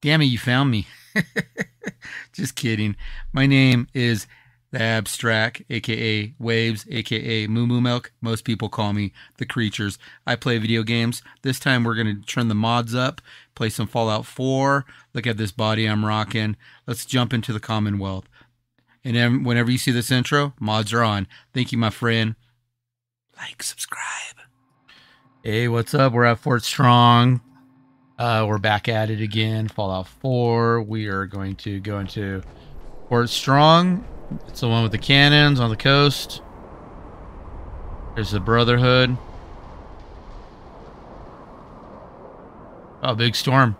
Damn it, you found me. Just kidding. My name is the Abstract, aka Waves, aka Moo Moo Milk. Most people call me the Creatures. I play video games. This time we're going to turn the mods up, play some Fallout 4. Look at this body I'm rocking. Let's jump into the Commonwealth. And whenever you see this intro, mods are on. Thank you, my friend. Like, subscribe. Hey, what's up? We're at Fort Strong. Uh, we're back at it again. Fallout 4. We are going to go into Fort Strong. It's the one with the cannons on the coast. There's the Brotherhood. Oh, big storm.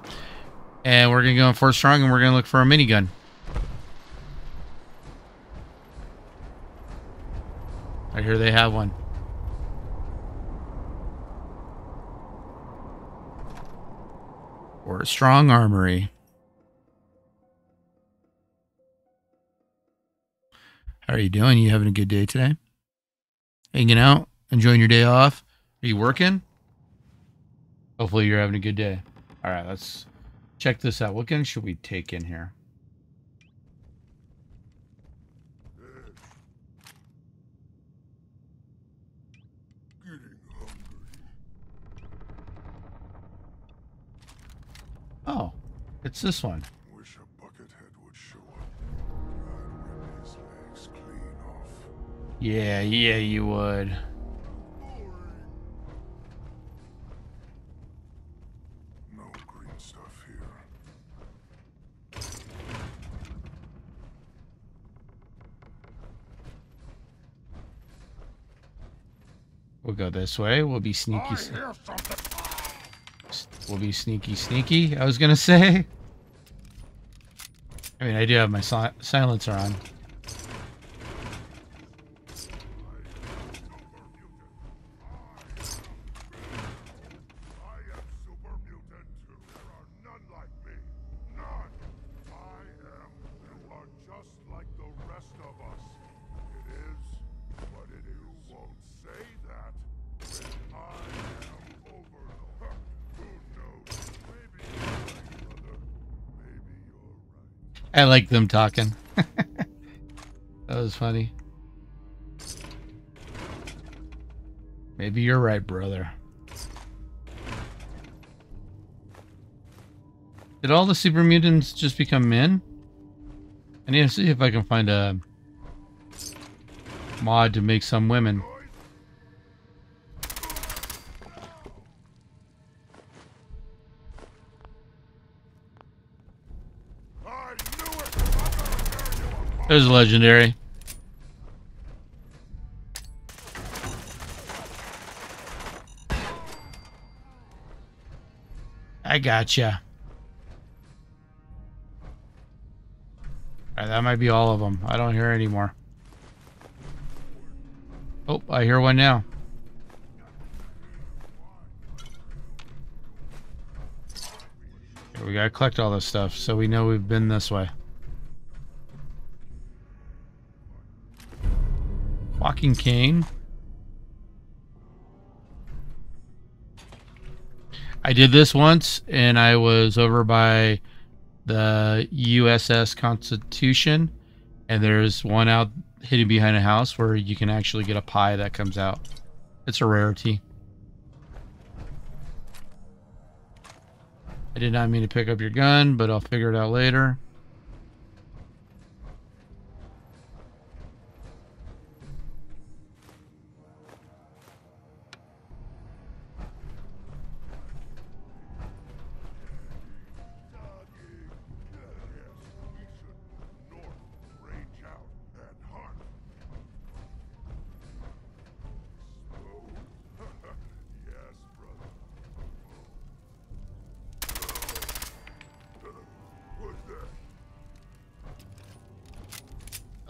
And we're going to go in Fort Strong and we're going to look for a minigun. I hear they have one. Or a strong armory. How are you doing? You having a good day today? Hanging out? Enjoying your day off? Are you working? Hopefully you're having a good day. All right, let's check this out. What gun should we take in here? Oh, it's this one. Wish a buckethead would show up. I'd rip his legs clean off. Yeah, yeah, you would. No green stuff here. We'll go this way. We'll be sneaky. We'll be sneaky, sneaky. I was gonna say. I mean, I do have my si silencer on. I like them talking. that was funny. Maybe you're right, brother. Did all the super mutants just become men? I need to see if I can find a mod to make some women. There's a legendary. I gotcha. Alright, that might be all of them. I don't hear any more. Oh, I hear one now. We gotta collect all this stuff so we know we've been this way. Walking cane. I did this once, and I was over by the USS Constitution, and there's one out hidden behind a house where you can actually get a pie that comes out. It's a rarity. I did not mean to pick up your gun, but I'll figure it out later.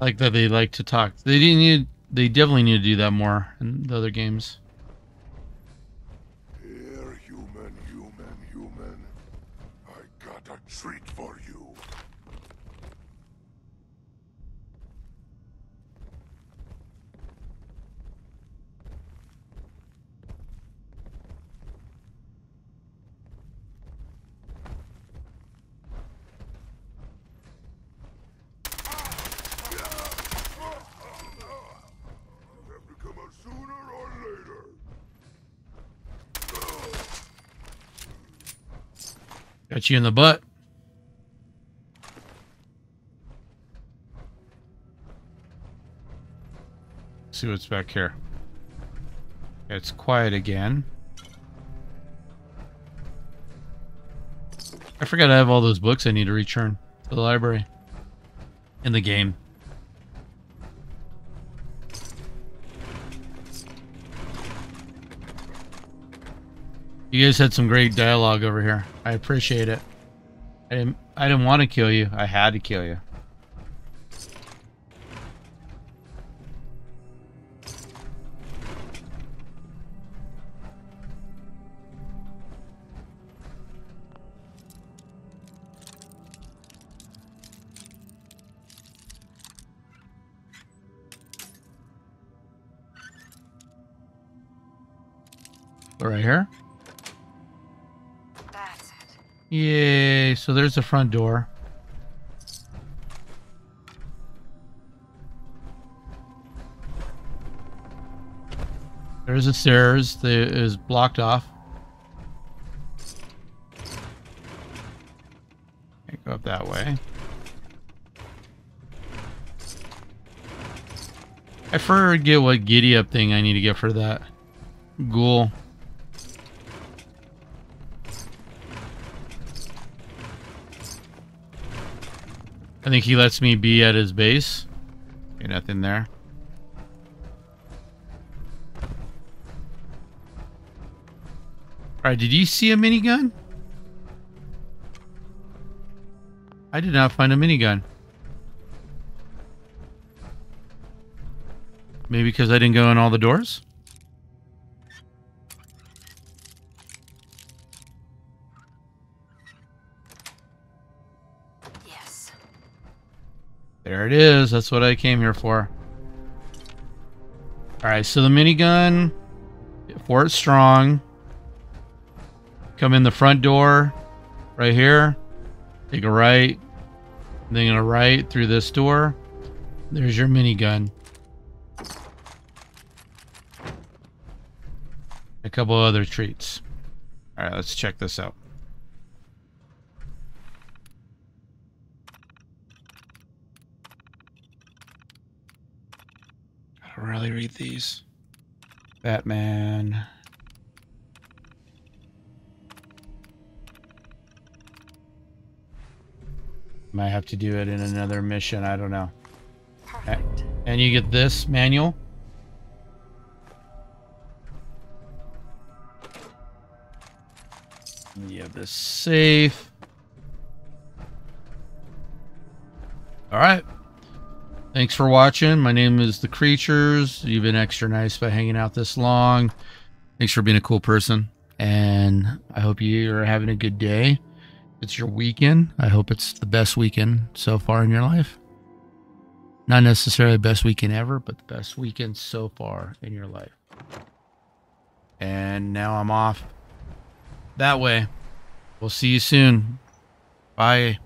Like that they like to talk. They didn't need. They definitely need to do that more in the other games. Here, human, human, human. I got a treat for you. Got you in the butt. see what's back here. It's quiet again. I forgot I have all those books I need to return to the library in the game. You guys had some great dialogue over here. I appreciate it. I didn't, I didn't want to kill you. I had to kill you. Right here. Yay, so there's the front door. There's the stairs that is blocked off. Can't go up that way. I forget what giddy up thing I need to get for that. Ghoul. I think he lets me be at his base. Nothing there. Alright, did you see a minigun? I did not find a minigun. Maybe because I didn't go in all the doors? There it is. That's what I came here for. Alright, so the minigun, Fort Strong. Come in the front door, right here. Take a right. Then a right through this door. There's your minigun. A couple other treats. Alright, let's check this out. Gotta really read these. Batman. Might have to do it in another mission. I don't know. Perfect. And you get this manual. You have this safe. All right. Thanks for watching. My name is The Creatures. You've been extra nice by hanging out this long. Thanks for being a cool person. And I hope you are having a good day. It's your weekend. I hope it's the best weekend so far in your life. Not necessarily the best weekend ever, but the best weekend so far in your life. And now I'm off that way. We'll see you soon. Bye.